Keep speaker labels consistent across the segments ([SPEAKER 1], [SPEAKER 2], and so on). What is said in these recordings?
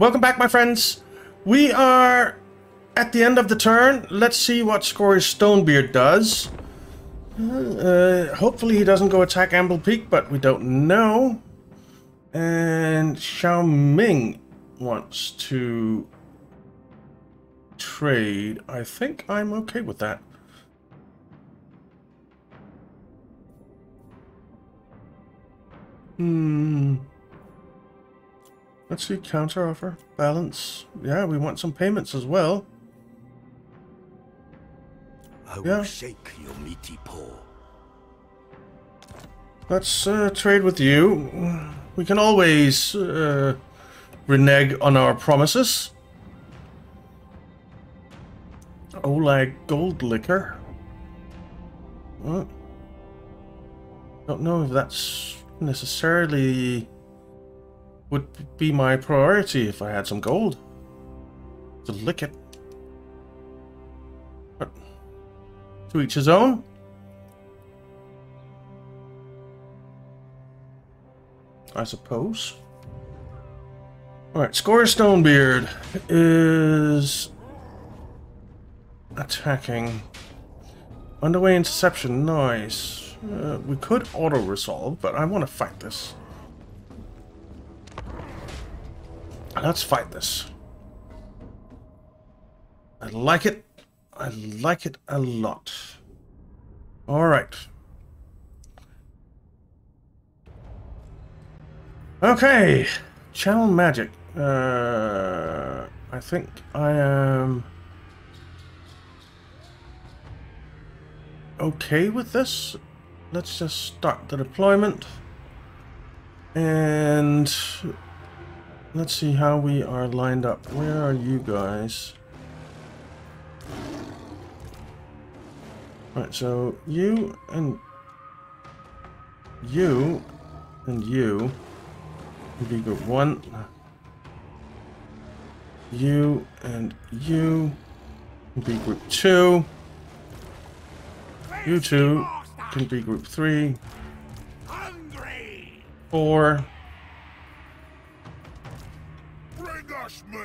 [SPEAKER 1] welcome back, my friends. We are at the end of the turn. Let's see what Scory Stonebeard does. Uh, hopefully he doesn't go attack Amble Peak, but we don't know. And Xiao Ming wants to trade. I think I'm okay with that. Hmm. Let's see, counter offer, balance. Yeah, we want some payments as well.
[SPEAKER 2] I will
[SPEAKER 1] Yeah.
[SPEAKER 2] shake your meaty paw.
[SPEAKER 1] Let's uh, trade with you. We can always uh, renege on our promises. Olag Gold Liquor. Well, don't know if that's necessarily would be my priority if I had some gold to lick it. But to each his own. I suppose. Alright, Score Stonebeard is attacking. Underway interception, nice. Uh, we could auto-resolve, but I want to fight this. Let's fight this. I like it. I like it a lot. Alright. Okay, channel magic. Uh, I think I am okay with this. Let's just start the deployment. And let's see how we are lined up. Where are you guys? Right, so you and you and you be group one. You and you be group two. You two can be group three, four,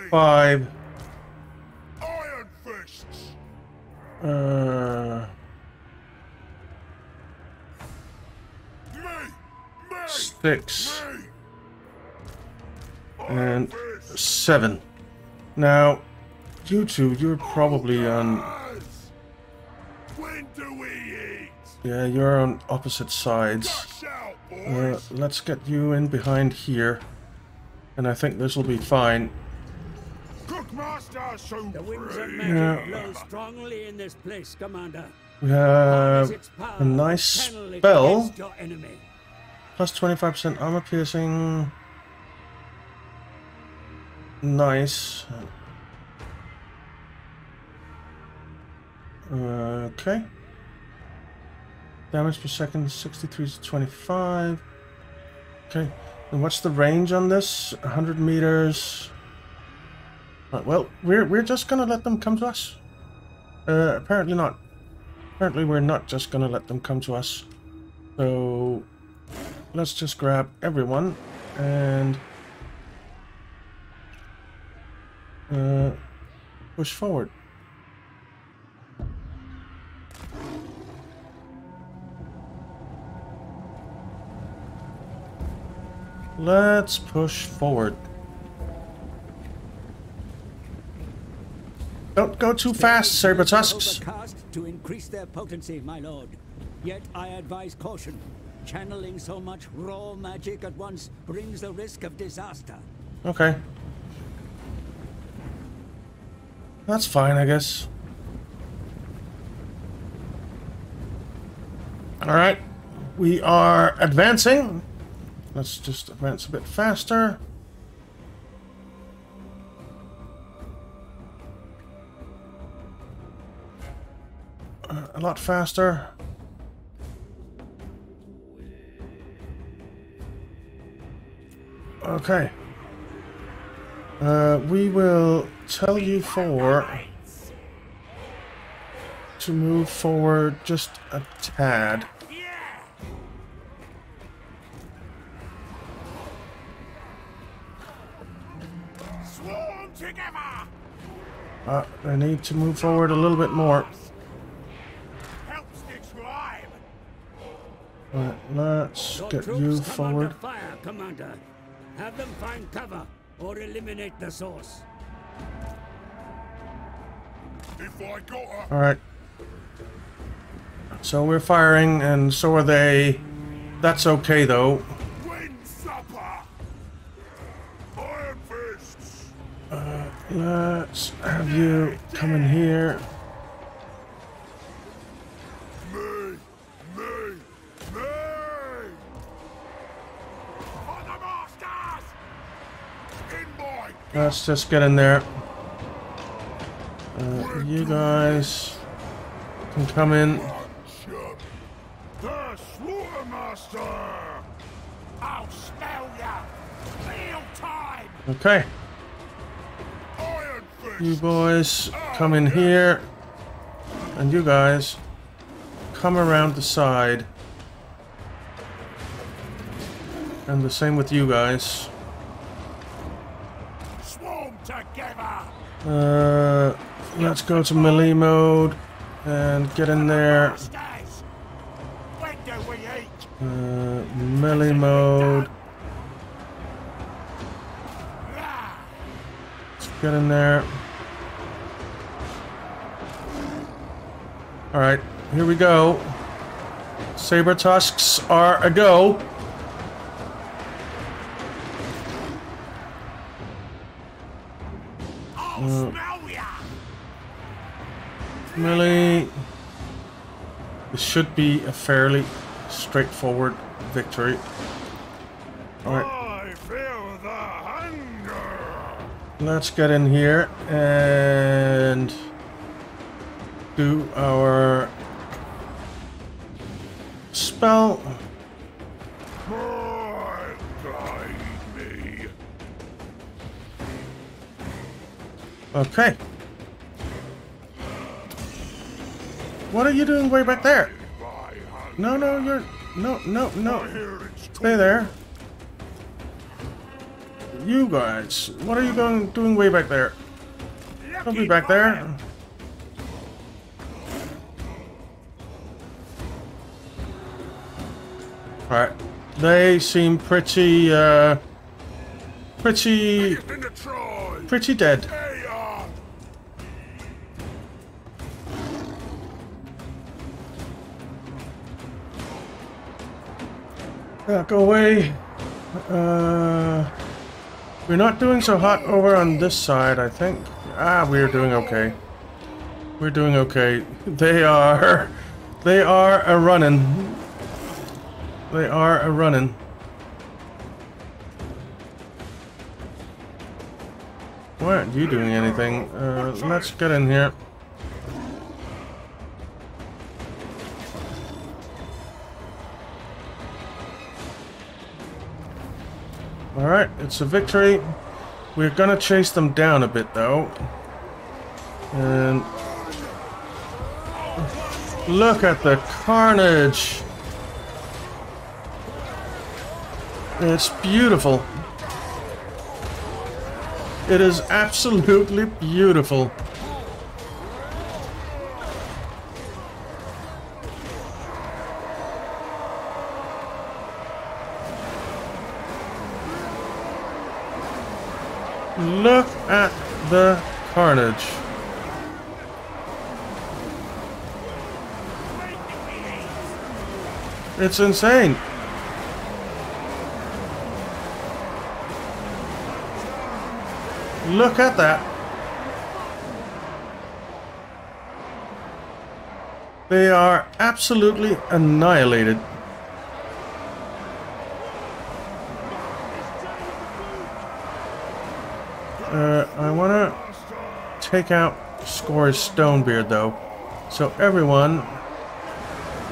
[SPEAKER 1] five,
[SPEAKER 2] Iron fists!
[SPEAKER 1] uh,
[SPEAKER 2] Me! Me!
[SPEAKER 1] six,
[SPEAKER 2] Me!
[SPEAKER 1] and
[SPEAKER 2] Fists!
[SPEAKER 1] seven. Now, you two, you're probably on.
[SPEAKER 2] When do we eat?
[SPEAKER 1] Yeah, you're on opposite sides.
[SPEAKER 2] Out,
[SPEAKER 1] Uh, let's get you in behind here. And I think this will be fine.
[SPEAKER 2] Cookmaster so
[SPEAKER 3] The winds of
[SPEAKER 2] free!
[SPEAKER 3] magic
[SPEAKER 1] Yeah.
[SPEAKER 3] blow strongly in this place, Commander.
[SPEAKER 1] We have
[SPEAKER 3] power
[SPEAKER 1] a nice
[SPEAKER 3] and
[SPEAKER 1] spell.
[SPEAKER 3] your enemy.
[SPEAKER 1] plus 25% armor piercing. Nice. Okay. Damage per second 63 to 25. Okay. And what's the range on this? 100 meters. Right, well, we're we're just gonna let them come to us. Uh, apparently not. Apparently we're not just gonna let them come to us. So let's just grab everyone and uh, push forward. Let's push forward. Don't go too fast, Tusks.
[SPEAKER 3] Overcast to increase their potency, my lord. Yet I advise caution. Channeling so much raw magic at once brings the risk of disaster.
[SPEAKER 1] Okay. That's fine, I guess. Alright. We are advancing. Let's just advance a bit faster. A lot faster. Okay. Uh, we will tell you four to move forward just a tad. Uh, I need to move forward a little bit more. Alright, let's
[SPEAKER 3] Your
[SPEAKER 1] get
[SPEAKER 3] troops
[SPEAKER 1] you
[SPEAKER 3] come
[SPEAKER 1] forward.
[SPEAKER 3] fire, Commander. Have them find cover or eliminate the source.
[SPEAKER 2] If I got a
[SPEAKER 1] Alright. So we're firing, and so are they. That's okay, though.
[SPEAKER 2] wind supper! Iron fists!
[SPEAKER 1] Let's have you come in here. Let's just get in there. Uh, you guys can come in.
[SPEAKER 2] The Slaughtermaster! I'll smell ya! Meal time!
[SPEAKER 1] Okay, you boys come in here. And you guys come around the side. And the same with you guys. Uh, let's go to melee mode and get in there. Uh, melee mode. Let's get in there. Alright, here we go. Saber tusks are a go. Should be a fairly straightforward victory. Alright,
[SPEAKER 2] I feel the hunger!
[SPEAKER 1] let's get in here and do our spell.
[SPEAKER 2] More guide me!
[SPEAKER 1] Okay. What are you doing way back there? No, no, you're... No, no, no. Stay there. You guys, what are you going doing way back there? Don't be back there. Alright. They seem pretty, uh... Pretty...
[SPEAKER 2] In the tribe!
[SPEAKER 1] Pretty dead. Go away. Uh, we're not doing so hot over on this side, I think. Ah, we're doing okay. We're doing okay. They are, they are a running. They are a running. Why aren't you doing anything? Uh, let's get in here. Alright, it's a victory. We're gonna chase them down a bit though. And look at the carnage. It's beautiful. It is absolutely beautiful. It's insane. Look at that. They are absolutely annihilated. Uh, I want to take out Score's Stonebeard, though. So everyone,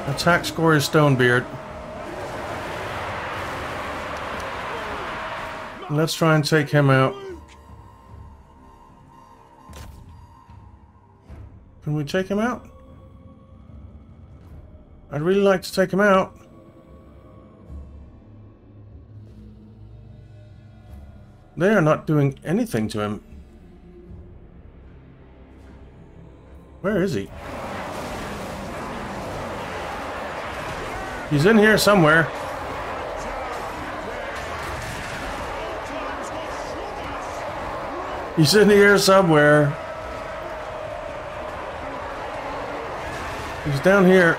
[SPEAKER 1] attack Score's Stonebeard. Let's try and take him out. Can we take him out? I'd really like to take him out. They are not doing anything to him. Where is he? He's in here somewhere. He's in here somewhere. He's down here.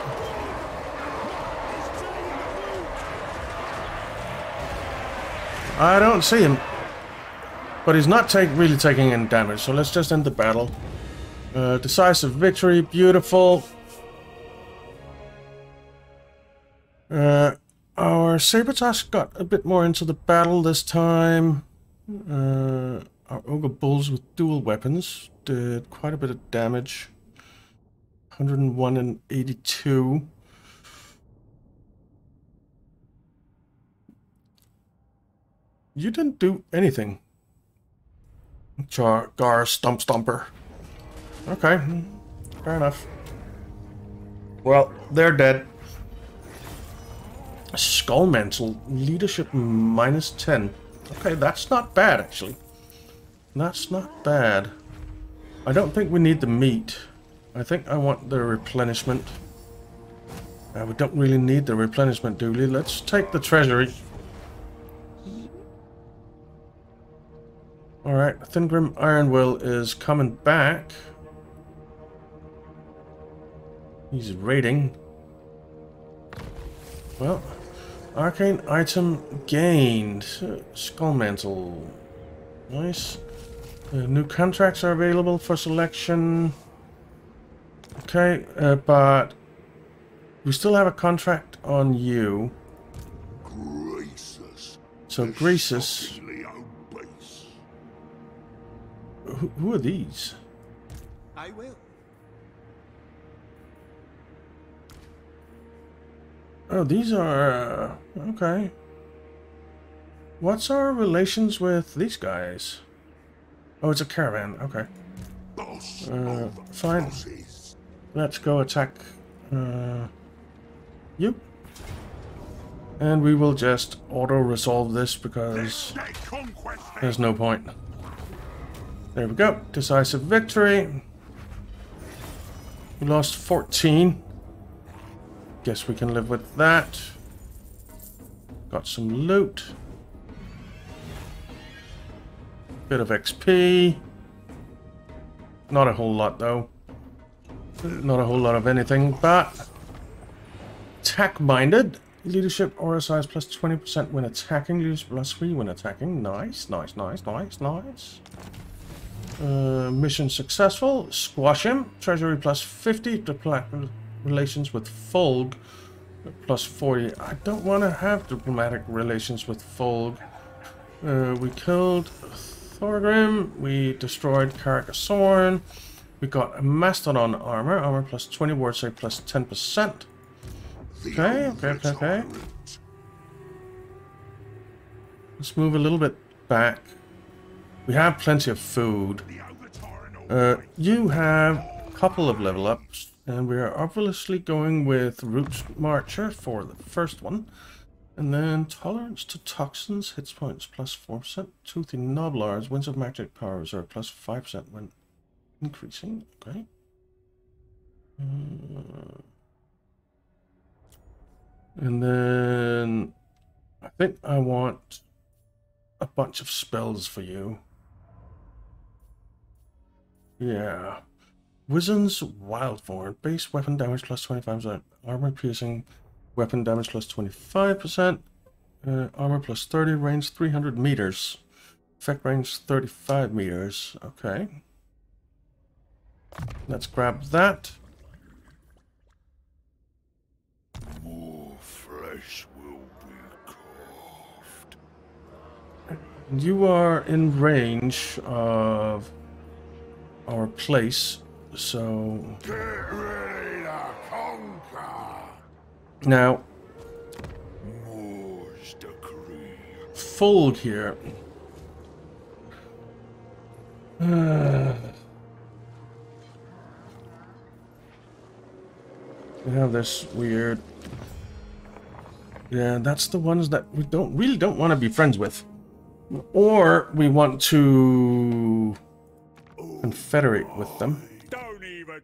[SPEAKER 1] I don't see him. But he's not take, really taking any damage, so let's just end the battle. Uh, decisive victory, beautiful. Uh, our Saber Tusks got a bit more into the battle this time. Uh, our Ogre Bulls with dual weapons did quite a bit of damage. 101 and 82. You didn't do anything. Char Gar Stump Stomper. Okay, fair enough. Well, they're dead. Skull Mantle, leadership minus 10. Okay, that's not bad, actually. That's not bad. I don't think we need the meat. I think I want the replenishment. Uh, we don't really need the replenishment, do we? Let's take the treasury. Alright, Thingrim Ironwill is coming back. He's raiding. Well, arcane item gained. Skull Mantle. Nice. Uh, new contracts are available for selection. Okay, uh, but we still have a contract on you.
[SPEAKER 2] Greasus.
[SPEAKER 1] So Greasus, who, who are these?
[SPEAKER 3] I will.
[SPEAKER 1] Oh, these are uh, okay. What's our relations with these guys? Oh, it's a caravan. Okay. Uh, fine. Let's go attack uh, you. And we will just auto-resolve this because there's no point. There we go. Decisive victory. We lost 14. Guess we can live with that. Got some loot. Bit of XP. Not a whole lot though. Not a whole lot of anything, but attack minded. Leadership size plus 20% when attacking, leadership plus 3 when attacking. Nice, nice, nice, nice, nice. Uh, mission successful. Squash him. Treasury plus 50. Diplomatic relations with Folg plus 40. I don't want to have diplomatic relations with Folg. Uh, we killed Thorgrim. We destroyed Carcassonne. We got a Mastodon armor. Armor plus 20. Word save plus 10%. Okay, okay, okay, okay. Let's move a little bit back. We have plenty of food.
[SPEAKER 2] The Avatar and all
[SPEAKER 1] Uh, you have a couple of level ups, and we are obviously going with Route Marcher for the first one. And then Tolerance to Toxins, hits points plus 4%. Toothy Gnoblars, Winds of Magic Power Reserve plus 5% when increasing. Okay. Uh, and then I think I want a bunch of spells for you. Yeah. Wizen's Wildthorn. Base weapon damage plus 25%. Armor piercing. Weapon damage plus 25%. Uh, armor plus 30. Range 300 meters. Effect range 35 meters. Okay. Let's grab that.
[SPEAKER 2] More flesh will be carved.
[SPEAKER 1] You are in range of our place, so
[SPEAKER 2] Get ready to conquer.
[SPEAKER 1] now. Fold here. Uh, we have this weird. Yeah, that's the ones that we don't really don't want to be friends with, or we want to confederate with them.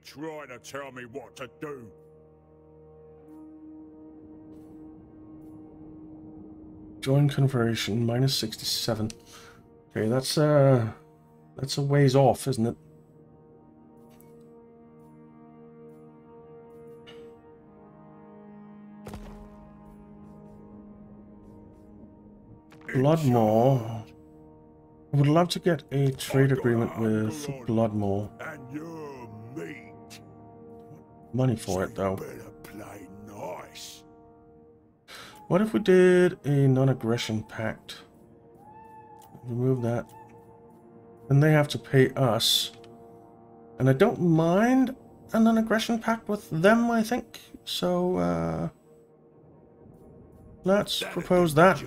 [SPEAKER 2] Trying to tell me what to do?
[SPEAKER 1] Join conversion, minus 67. Okay, that's uh that's a ways off, isn't it? Bloodmore. I would love to get a trade agreement with Bloodmore.
[SPEAKER 2] And you're meat.
[SPEAKER 1] Money for it, though. What if we did a non-aggression pact? Remove that. Then they have to pay us. And I don't mind a non-aggression pact with them, I think. So, uh... Let's propose that.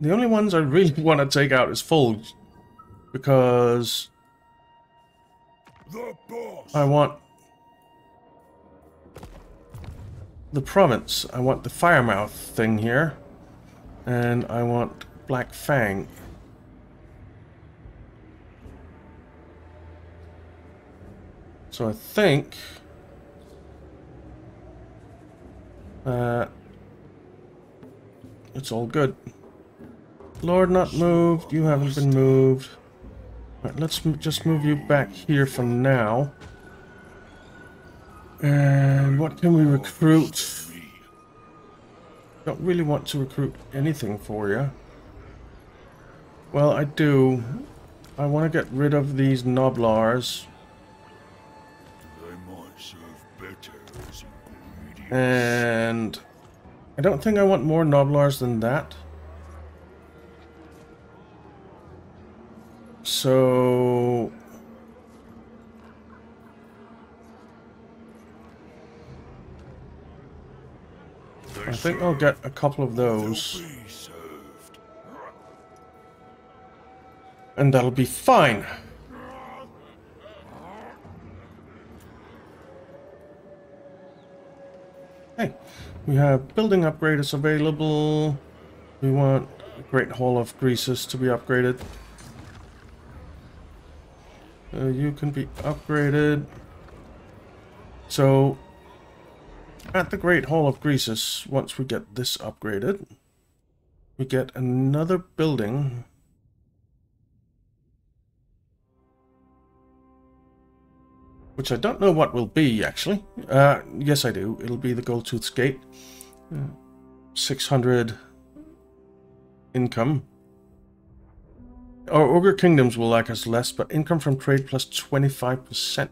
[SPEAKER 1] The only ones I really want to take out is Fulge. Because
[SPEAKER 2] The boss.
[SPEAKER 1] I want the province. I want the Firemouth thing here. And I want Black Fang. So I think that it's all good. Lord not moved, you haven't been moved. Right, let's just move you back here for now. And what can we recruit? Don't really want to recruit anything for you. Well, I do. I want to get rid of these
[SPEAKER 2] Gnoblars.
[SPEAKER 1] And I don't think I want more Gnoblars than that. So I think I'll get a couple of those, and that'll be fine. Hey, we have building upgrades available. We want Great Hall of Greasus to be upgraded. Uh, you can be upgraded. So, at the Great Hall of Greasus, once we get this upgraded, we get another building. Which I don't know what will be, actually. Uh, yes, I do. It'll be the Goldtooth's Gate. Uh, 600 income. Our Ogre Kingdoms will like us less, but income from trade plus 25%.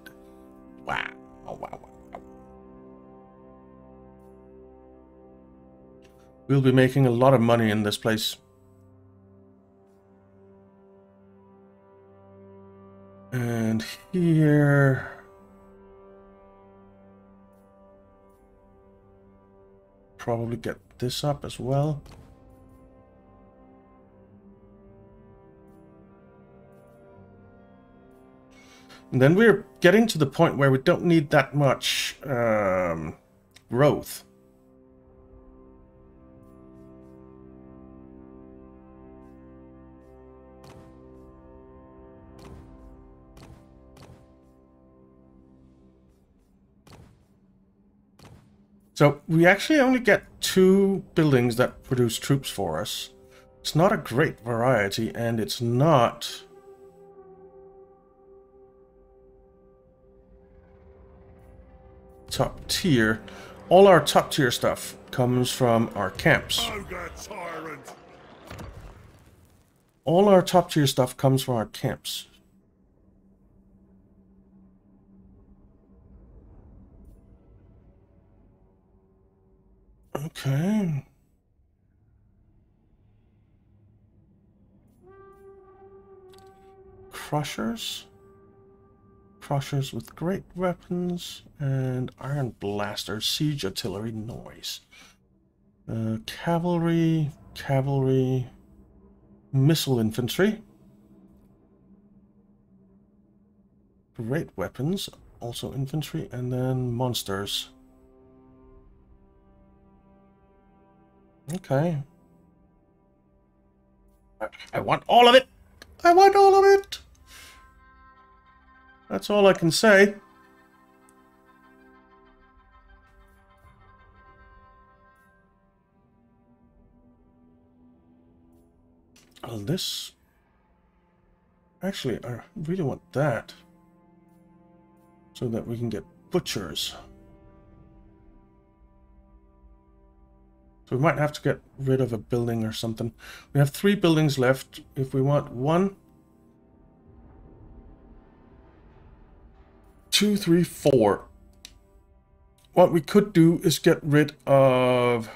[SPEAKER 1] Wow. Wow, wow, wow. We'll be making a lot of money in this place. And here... Probably get this up as well. And then we're getting to the point where we don't need that much um, growth. So we actually only get two buildings that produce troops for us. It's not a great variety, and it's not top tier. All our top tier stuff comes from our camps. All our top tier stuff comes from our camps. Okay. Crushers. Crushers with great weapons and iron blasters, siege artillery, noise. Uh, cavalry, cavalry, missile infantry. Great weapons, also infantry, and then monsters. Okay. I, I want all of it. I want all of it. That's all I can say. Well, this... Actually, I really want that. So that we can get butchers. So we might have to get rid of a building or something. We have three buildings left. If we want one, two, three, four. What we could do is get rid of...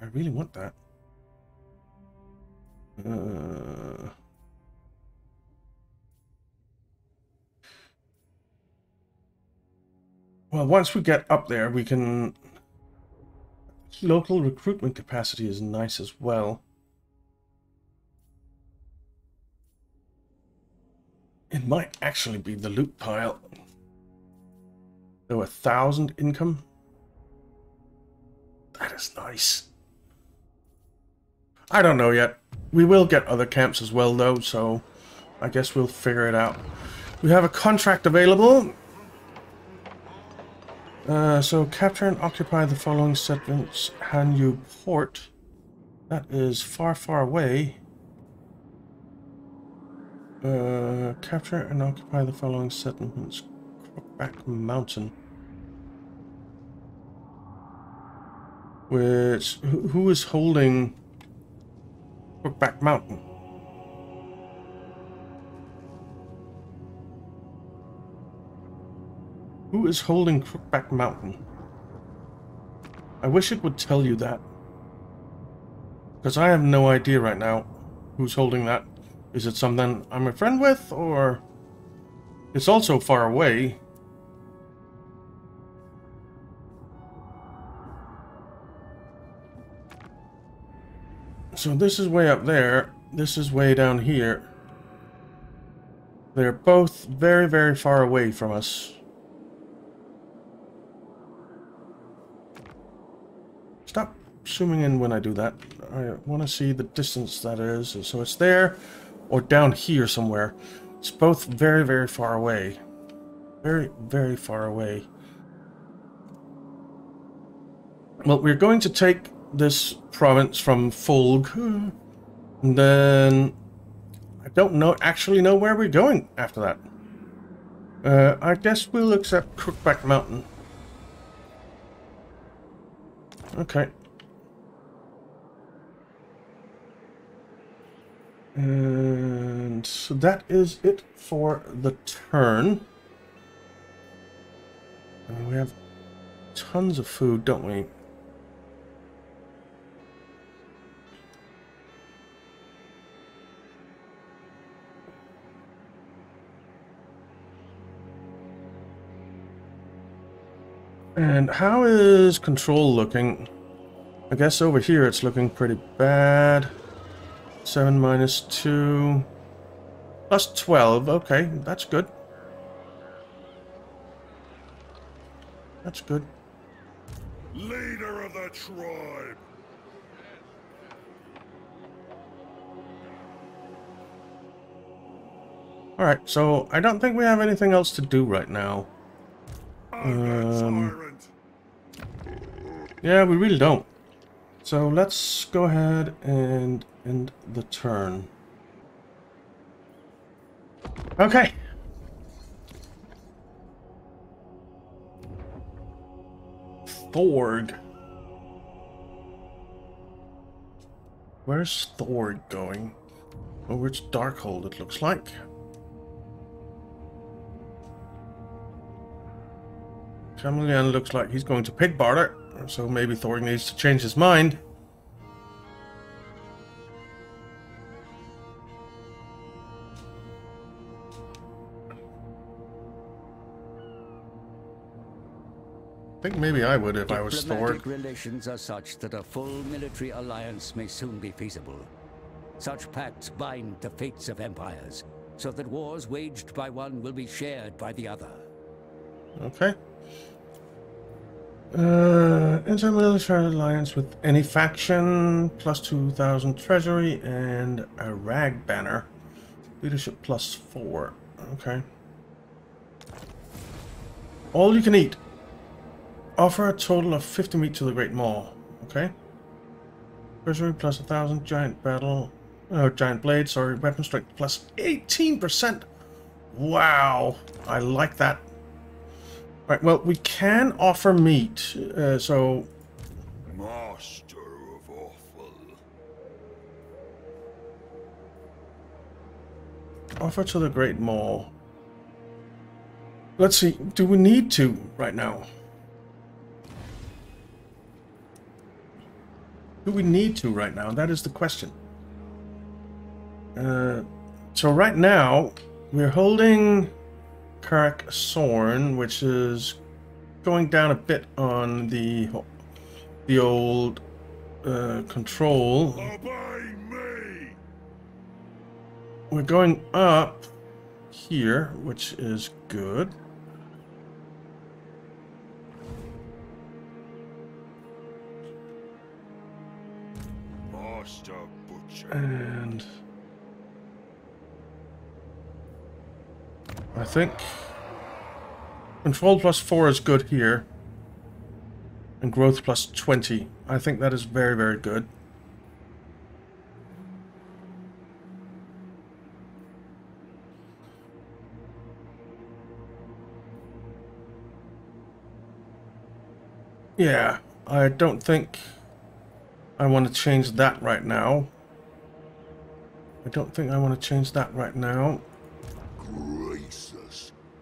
[SPEAKER 1] I really want that. Uh... Well, once we get up there, we can... Local recruitment capacity is nice as well. It might actually be the loot pile. So a thousand income. That is nice. I don't know yet. We will get other camps as well though, so I guess we'll figure it out. We have a contract available. Uh, so capture and occupy the following settlements. Hanyu Port. That is far, far away. Uh, capture and occupy the following settlements. Crookback Mountain. Which, who is holding Crookback Mountain? Who is holding Crookback Mountain? I wish it would tell you that. Because I have no idea right now who's holding that. Is it something I'm a friend with, or... It's also far away. So this is way up there. This is way down here. They're both very, very far away from us. Stop zooming in when I do that. I want to see the distance that is. So it's there or down here somewhere. It's both very, very far away. Very, very far away. Well, we're going to take this province from Fulg. And then... I don't know, actually know where we're going after that. Uh, I guess we'll accept Crookback Mountain. Okay. And so that is it for the turn. I mean, we have tons of food, don't we? And how is control looking? I guess over here it's looking pretty bad. 7 minus 2. Plus 12. Okay, that's good. That's good.
[SPEAKER 2] Leader of the tribe.
[SPEAKER 1] Alright, so I don't think we have anything else to do right now. Um, yeah, we really don't. So let's go ahead and end the turn. Okay. Thorg. Where's Thorg going? Over its Darkhold, it looks like. Chameleon looks like he's going to pig barter, so maybe Thorg needs to change his mind. Maybe I would if I was Thor.
[SPEAKER 3] relations are such that a full military alliance may soon be feasible. Such pacts bind the fates of empires, so that wars waged by one will be shared by the other.
[SPEAKER 1] Okay. Uh, anti-military alliance with any faction, plus 2,000 treasury, and a rag banner. Leadership plus 4. Okay. All you can eat. Offer a total of 50 meat to the Great Maw. Okay. Treasury plus 1,000, giant battle, oh, giant blade, sorry, weapon strength plus 18%. Wow, I like that. Right, well, we can offer meat, uh, so...
[SPEAKER 2] Master of Awful.
[SPEAKER 1] Offer to the Great Maw. Let's see, do we need to right now? Do we need to right now? That is the question. Uh, so right now, we're holding Karak Sorn, which is going down a bit on the the old uh, control. We're going up here, which is good. And I think control plus 4 is good here. And growth plus 20. I think that is very, very good. Yeah, I don't think I want to change that right now. I don't think I want to change that right now.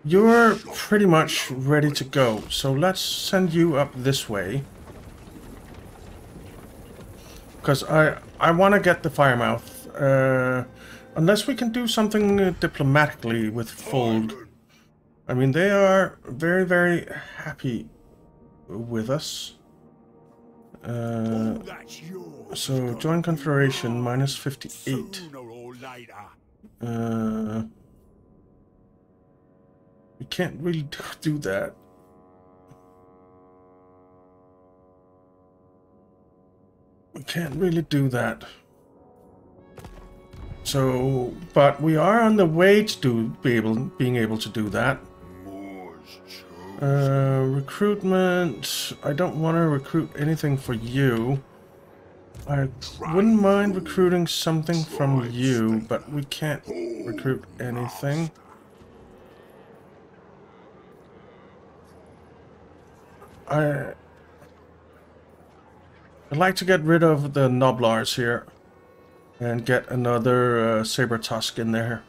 [SPEAKER 1] You're pretty much ready to go, so let's send you up this way. Because I, I want to get the Firemouth. Uh, unless we can do something diplomatically with Fold. I mean, they are very, very happy with us. Uh, so, join Confederation, minus 58.
[SPEAKER 2] Sooner or later.
[SPEAKER 1] Uh, we can't really do that. We can't really do that. So, but we are on the way to do, be able, being able to do that. Uh, recruitment. I don't want to recruit anything for you. I wouldn't mind recruiting something from you, but we can't recruit anything. I... I'd like to get rid of the Gnoblars here and get another uh, Saber Tusk in there.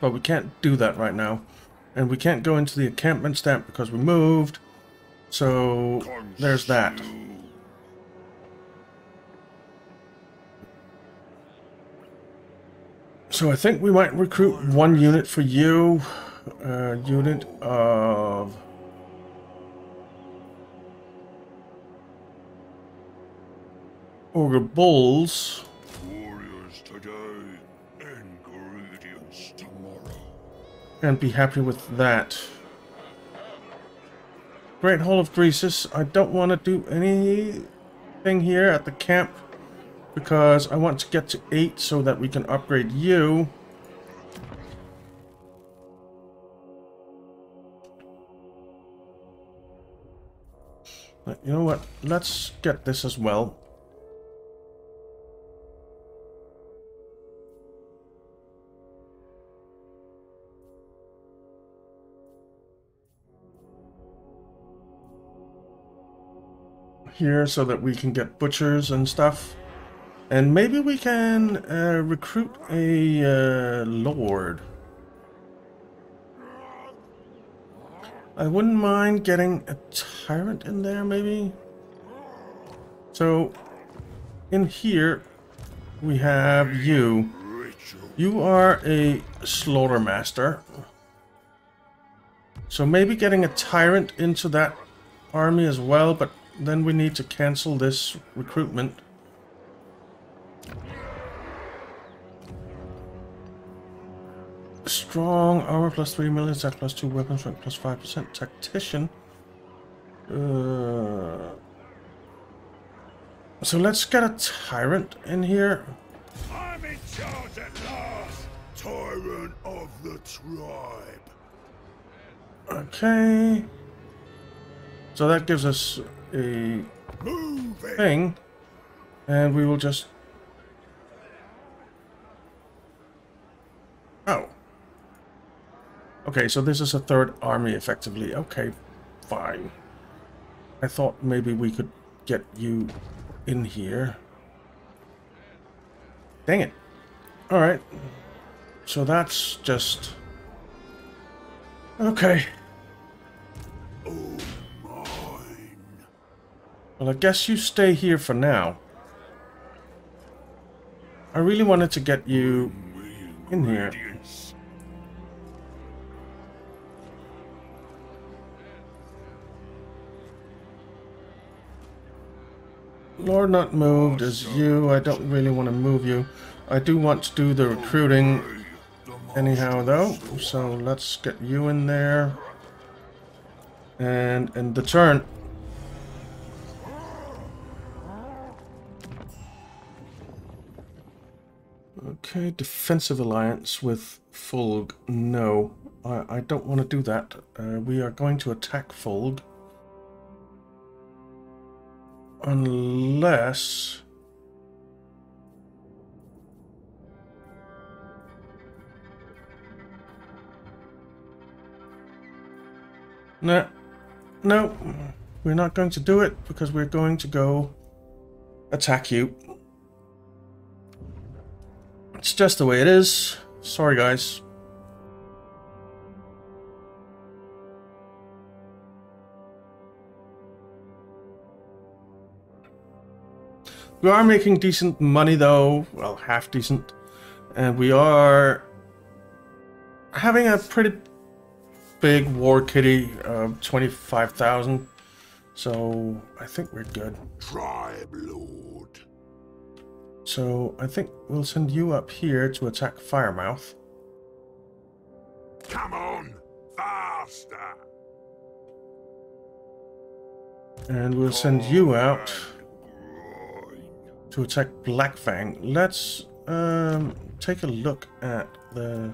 [SPEAKER 1] But we can't do that right now. And we can't go into the encampment stamp because we moved. So there's that. So I think we might recruit one unit for you. A unit of... Ogre Bulls.
[SPEAKER 2] Warriors today, ingredients tomorrow.
[SPEAKER 1] And be happy with that. Great Hall of Greasus. I don't want to do anything here at the camp. Because I want to get to 8 so that we can upgrade you. You know what? Let's get this as well. Here so that we can get butchers and stuff. And maybe we can uh, recruit a uh, lord. I wouldn't mind getting a tyrant in there, maybe. So, in here, we have you. You are a slaughter master. So maybe getting a tyrant into that army as well, but then we need to cancel this recruitment. Strong, armor plus 3 million, attack plus 2, weapons strength plus 5%, tactician. Uh, so let's get a tyrant in here.
[SPEAKER 2] I'm in charge at last! Tyrant of the tribe!
[SPEAKER 1] Okay. So that gives us a thing. And we will just... Oh. Okay, so this is a third army, effectively. Okay, fine. I thought maybe we could get you in here. Dang it. Alright. So that's just... Okay.
[SPEAKER 2] Oh, mine.
[SPEAKER 1] Well, I guess you stay here for now. I really wanted to get you in here. Lord not moved is you. I don't really want to move you. I do want to do the recruiting anyhow, though. So let's get you in there. And in the turn. Okay, defensive alliance with Fulg. No, I, I don't want to do that. Uh, we are going to attack Fulg. Unless... No, no, we're not going to do it because we're going to go attack you. It's just the way it is. Sorry, guys. We are making decent money, though. Well, half decent. And we are having a pretty big war kitty of 25,000. So I think we're good.
[SPEAKER 2] Tribe Lord.
[SPEAKER 1] So I think we'll send you up here to attack Firemouth.
[SPEAKER 2] Come on! Faster!
[SPEAKER 1] And we'll send you out to attack Blackfang. Let's um, take a look at the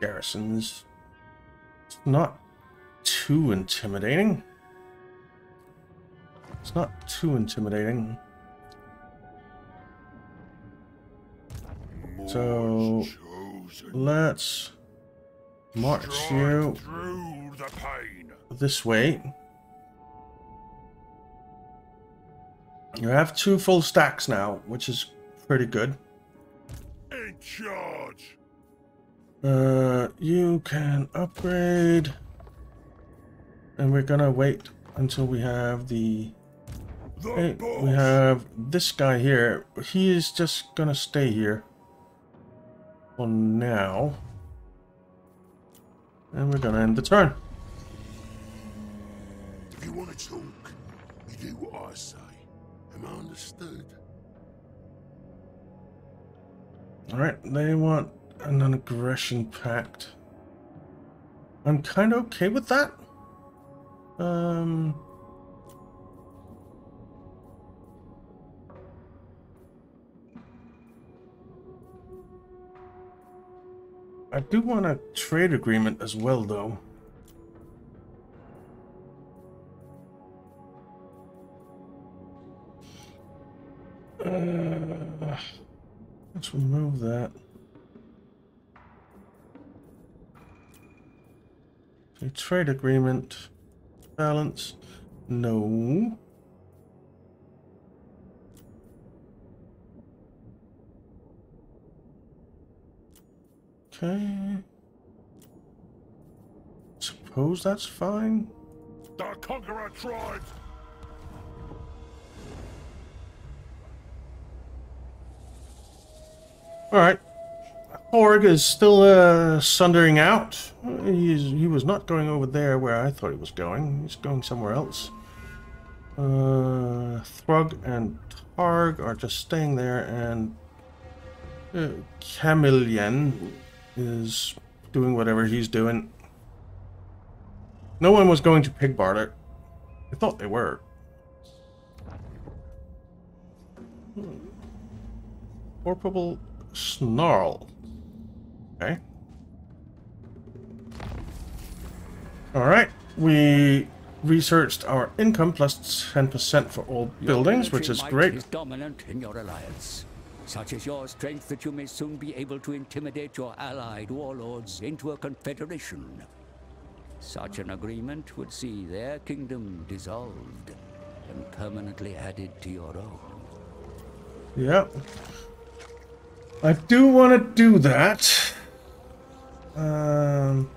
[SPEAKER 1] garrisons. It's not too intimidating. It's not too intimidating. So. Let's march you
[SPEAKER 2] the pain.
[SPEAKER 1] this way. You have two full stacks now, which is pretty good.
[SPEAKER 2] In charge.
[SPEAKER 1] Uh, you can upgrade. And we're gonna wait until we have the...
[SPEAKER 2] The
[SPEAKER 1] Hey, we have this guy here. He is just gonna stay here. Now. And we're gonna end the turn.
[SPEAKER 2] If you want to talk, you do what I say. Am I understood?
[SPEAKER 1] Alright, they want an aggression pact. I'm kind of okay with that. Um... I do want a trade agreement as well, though. Uh, let's remove that. A trade agreement. Balance. No. Okay. Suppose that's fine.
[SPEAKER 2] The conqueror tribes.
[SPEAKER 1] Alright. Org is still uh, sundering out. He's, he was not going over there where I thought he was going. He's going somewhere else. Uh, Thrug and Targ are just staying there, and uh, Chameleon is doing whatever he's doing. No one was going to pig barter. I thought they were. Hmm. Corporal Snarl. Okay. Alright, we researched our income plus 10% for all buildings, which is great.
[SPEAKER 3] Is dominant in your alliance. Such is your strength that you may soon be able to intimidate your allied warlords into a confederation. Such an agreement would see their kingdom dissolved and permanently added to your own.
[SPEAKER 1] Yep. I do want to do that. Um,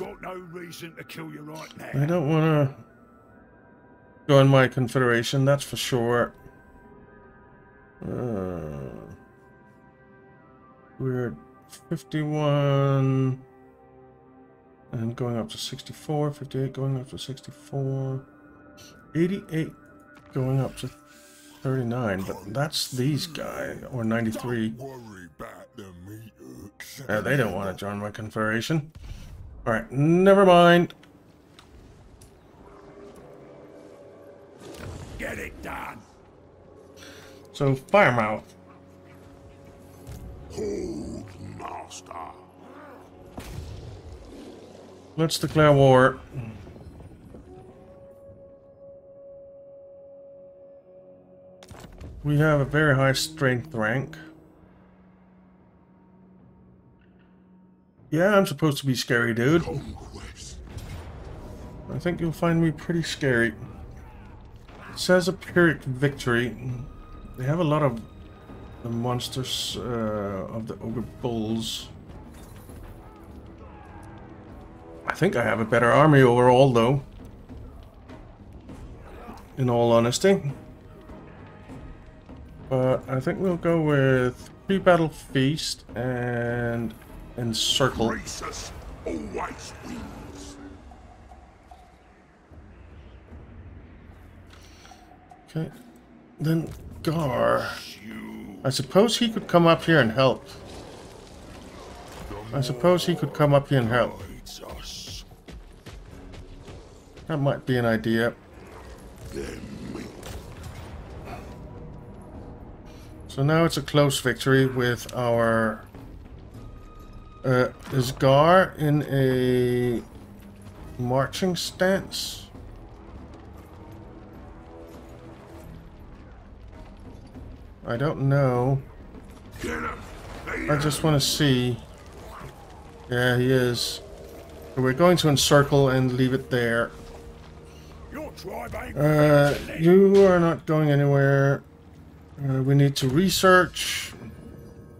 [SPEAKER 2] Got no reason to kill you right
[SPEAKER 1] I don't want to join my confederation, that's for sure. Uh, we're at 51 and going up to 64, 58 going up to 64, 88 going up to 39, but that's these guys, or 93.
[SPEAKER 2] Worry about the meter.
[SPEAKER 1] Uh, they don't want to join my confederation. Alright, never mind.
[SPEAKER 2] Get it done.
[SPEAKER 1] So, Firemouth.
[SPEAKER 2] Hold, master.
[SPEAKER 1] Let's declare war. We have a very high strength rank. Yeah, I'm supposed to be scary, dude. I think you'll find me pretty scary. It says a Pyrrhic victory. They have a lot of the monsters uh, of the ogre bulls. I think I have a better army overall, though. In all honesty. But I think we'll go with pre-battle feast and
[SPEAKER 2] always wins.
[SPEAKER 1] Okay. Then Gar. I suppose he could come up here and help. I suppose he could come up here and help. That might be an idea. So now it's a close victory with our... Uh, is Gar in a marching stance? I don't know. I just want to see. Yeah, he is. So we're going to encircle and leave it there. Uh, you are not going anywhere. Uh, we need to research.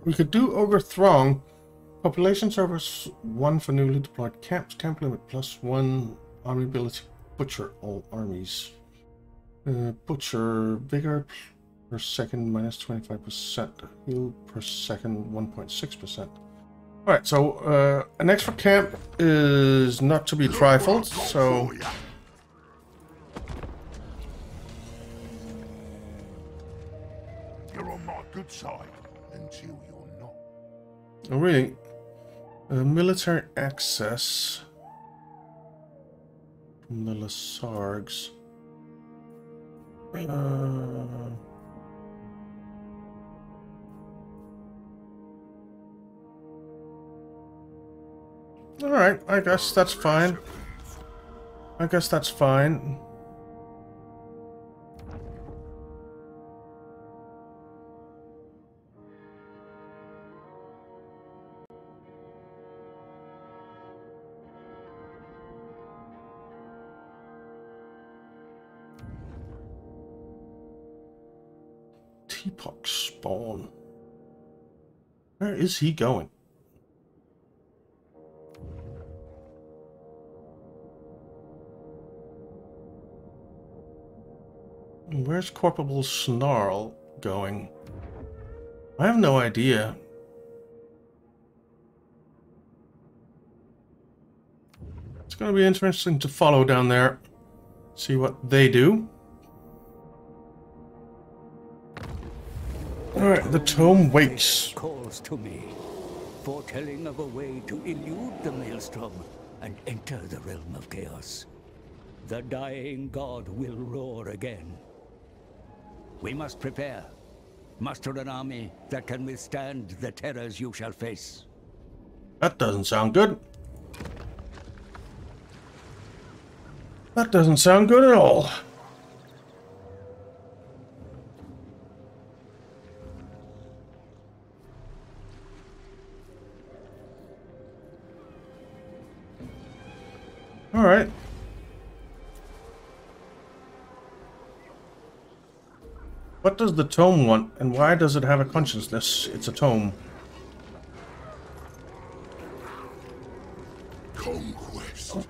[SPEAKER 1] We could do Ogre Throng. Population service one for newly deployed camps. Camp limit plus one. Army ability. Butcher all armies. Uh, butcher vigor per second minus 25%. Heal per second 1.6%. Alright, so uh, an extra camp is not to be trifled, so.
[SPEAKER 2] You're on my good side until you're not.
[SPEAKER 1] Oh, really? Uh, military access from the Lasargs. Uh, all right, I guess that's fine. I guess that's fine. Where is he going? Where's Corporal Snarl going? I have no idea. It's going to be interesting to follow down there. See what they do. Alright, the tome wakes.
[SPEAKER 3] Calls to me, foretelling of a way to elude the maelstrom and enter the realm of chaos. The dying god will roar again. We must prepare. Muster an army that can withstand the terrors you shall face.
[SPEAKER 1] That doesn't sound good. That doesn't sound good at all. All right. What does the tome want, and why does it have a consciousness? It's a tome.
[SPEAKER 2] Conquest.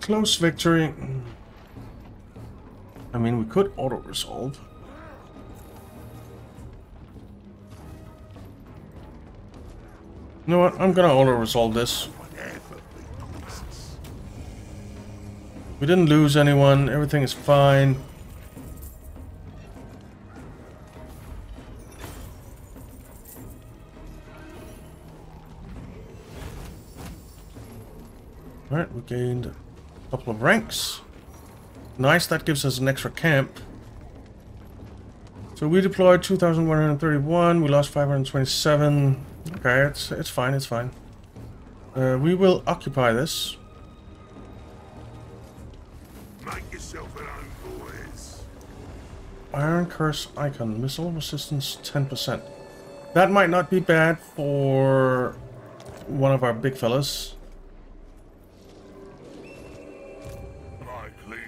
[SPEAKER 1] Close victory. I mean, we could auto-resolve. You know what? I'm gonna auto-resolve this. We didn't lose anyone. Everything is fine. Alright, we gained a couple of ranks. Nice, that gives us an extra camp. So we deployed 2,131, we lost 527. Okay, it's, it's fine, it's fine. Uh, we will occupy this.
[SPEAKER 2] Make yourself at home, boys.
[SPEAKER 1] Iron Curse icon, missile resistance 10%. That might not be bad for one of our big fellas.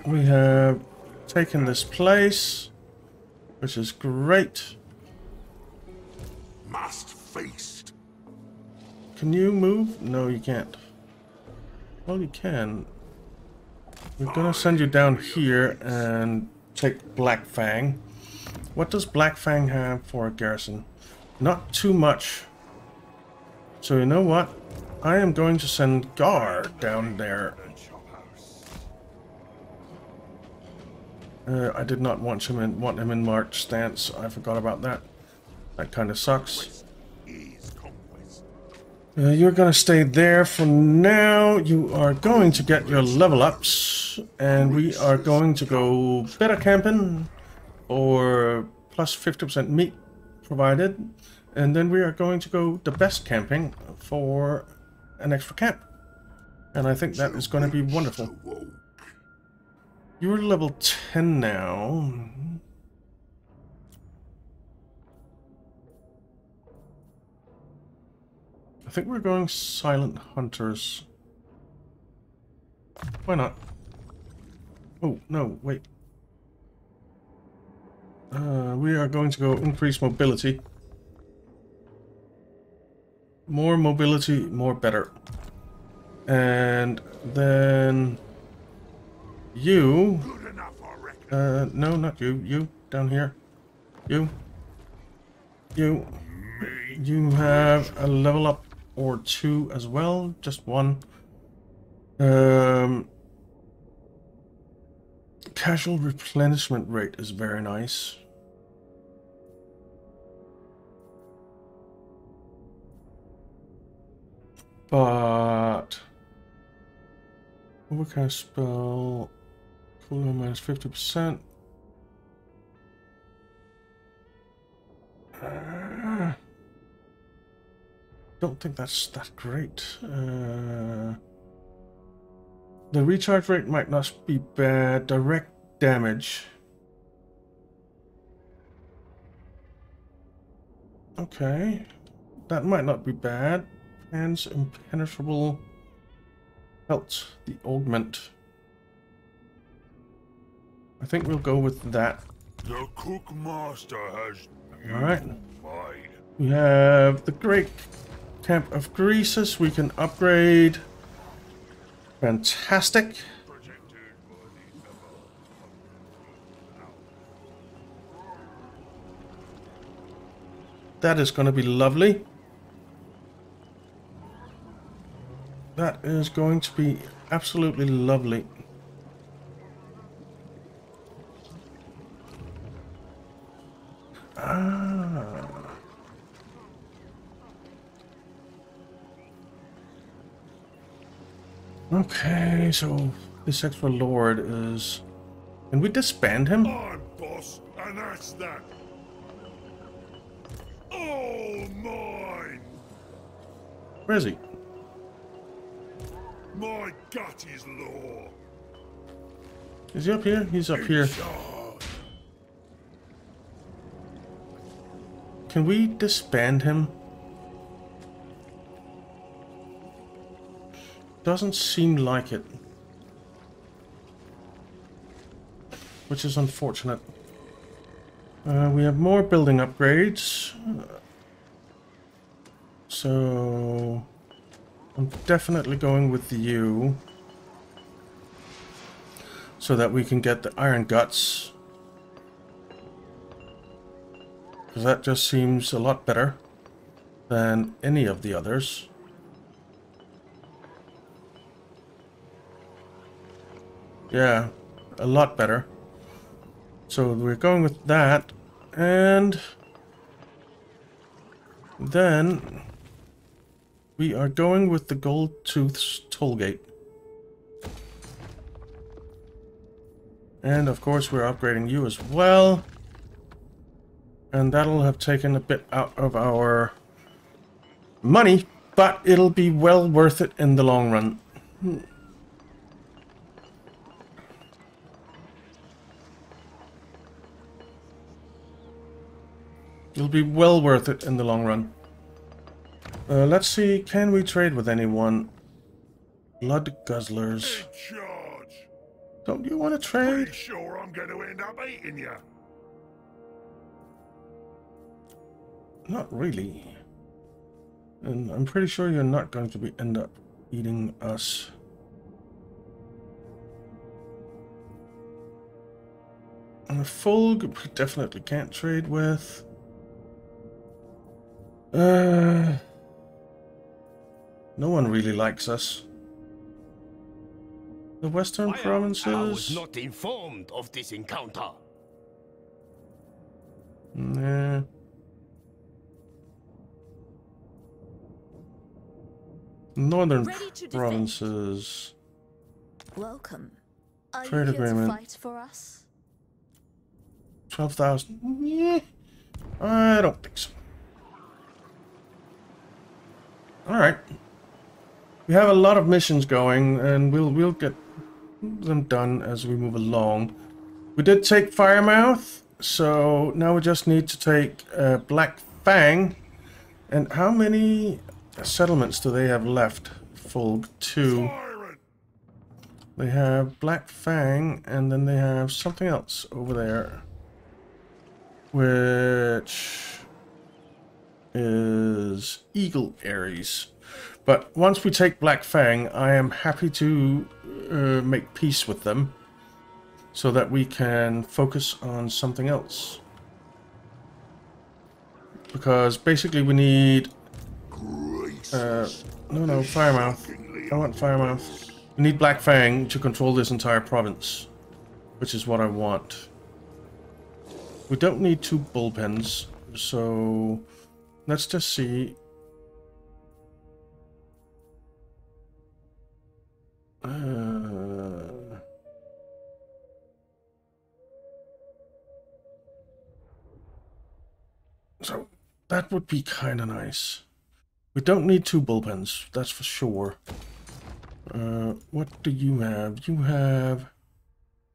[SPEAKER 1] We have taken this place, which is great. Can you move? No, you can't. Well, you can. We're gonna send you down here and take Black Fang. What does Black Fang have for a garrison? Not too much. So you know what? I am going to send Gar down there. Uh, I did not want him in want him in March stance. I forgot about that. That kind of sucks. Uh, you're gonna stay there for now. You are going to get your level ups, and we are going to go better camping, or plus 50% meat provided, and then we are going to go the best camping for an extra camp. And I think that is going to be wonderful. You're level 10 now. Think we're going Silent Hunters. Why not? Oh, no, wait. Uh, we are going to go increase mobility. More mobility, more better. And then you uh, no, not you. You, down here. You. You. You have a level up or two as well. Just one. Um, casual replenishment rate is very nice. But... What kind of spell? Cooldown minus 50%. Don't think that's that great. Uh, the recharge rate might not be bad. Direct damage. Okay. That might not be bad. Hands impenetrable health. The augment. I think we'll go with that.
[SPEAKER 2] The cook master has
[SPEAKER 1] All right.
[SPEAKER 2] made.
[SPEAKER 1] We have the Great Camp of Greasus. We can upgrade. Fantastic. That is going to be lovely. That is going to be absolutely lovely. Okay, so this extra lord is... Can we disband him?
[SPEAKER 2] I'm boss, and that's that. All mine!
[SPEAKER 1] Where is he?
[SPEAKER 2] My gut is law.
[SPEAKER 1] Is he up here? He's up here. Can we disband him? Doesn't seem like it. Which is unfortunate. Uh, we have more building upgrades. So... I'm definitely going with you. So that we can get the iron guts. Because that just seems a lot better than any of the others. Yeah, a lot better. So we're going with that. And then we are going with the Gold Tooth's Tollgate. And of course we're upgrading you as well. And that'll have taken a bit out of our money, but it'll be well worth it in the long run. Hmm. It'll be well worth it in the long run. Uh, let's see, can we trade with anyone? Blood Guzzlers. Don't you want to trade?
[SPEAKER 2] Pretty sure I'm going to end up eating you.
[SPEAKER 1] Not really. And I'm pretty sure you're not going to be end up eating us. And a Fulg we definitely can't trade with. Uh, no one really likes us. The Western
[SPEAKER 4] I,
[SPEAKER 1] provinces.
[SPEAKER 4] I was not informed of this encounter.
[SPEAKER 1] Nah. Northern
[SPEAKER 5] Ready to defend.
[SPEAKER 1] provinces.
[SPEAKER 5] Welcome. Are
[SPEAKER 1] Trade
[SPEAKER 5] you here
[SPEAKER 1] agreement.
[SPEAKER 5] to fight for us?
[SPEAKER 1] 12,000. Yeah. I don't think so. Alright. We have a lot of missions going, and we'll we'll get them done as we move along. We did take Firemouth, so now we just need to take uh, Black Fang. And how many settlements do they have left? Full two. They have Black Fang, and then they have something else over there. Which is Eagle Aries. But once we take Black Fang, I am happy to uh, make peace with them so that we can focus on something else. Because basically we need uh, no, no, Firemouth. I want Firemouth. We need Black Fang to control this entire province, which is what I want. We don't need two bullpens, so let's just see. Uh, so that would be kind of nice. We don't need two bullpens, that's for sure. Uh, what do you have? You have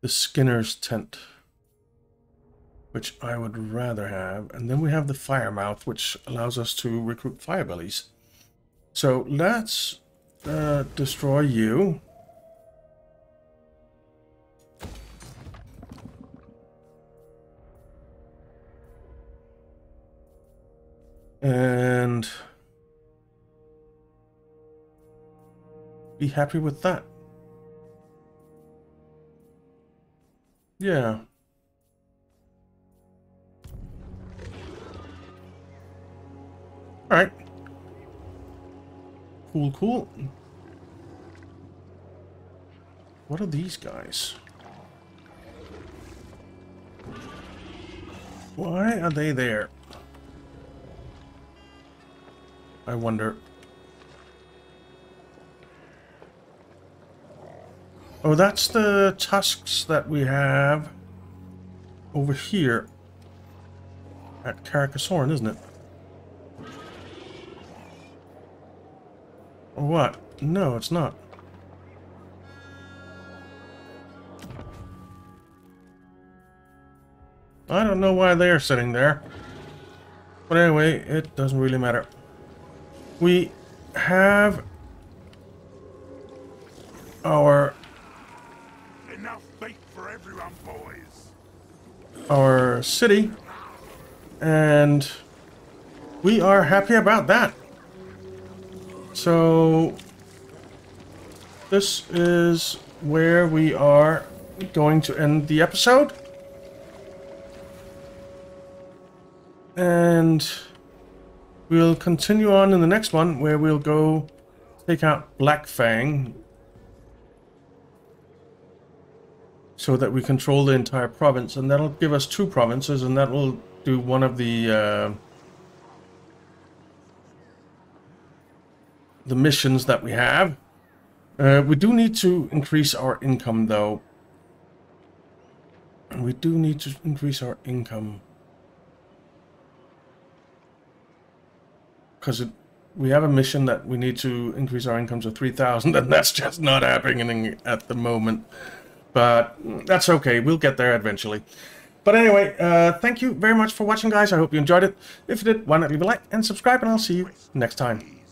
[SPEAKER 1] the Skinner's tent, which I would rather have. And then we have the Firemouth, which allows us to recruit Firebellies. So let's uh, destroy you. And be happy with that. Yeah. Alright. Cool, cool. What are these guys? Why are they there? I wonder. Oh, that's the tusks that we have over here at Carcassonne, isn't it? What? No, it's not. I don't know why they're sitting there. But anyway, it doesn't really matter. We have our
[SPEAKER 2] Enough meat for everyone, boys.
[SPEAKER 1] our city and we are happy about that. So this is where we are going to end the episode. And we'll continue on in the next one where we'll go take out Black Fang so that we control the entire province and that'll give us two provinces and that will do one of the uh, the missions that we have. Uh, we do need to increase our income though. We do need to increase our income. Because we have a mission that we need to increase our income to 3,000 and that's just not happening at the moment. But that's okay, we'll get there eventually. But anyway, uh, thank you very much for watching guys, I hope you enjoyed it. If you did, why not leave a like and subscribe and I'll see you next time.